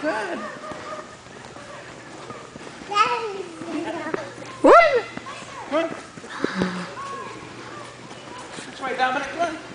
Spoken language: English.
Good. What? What? This way, Dominic. Run.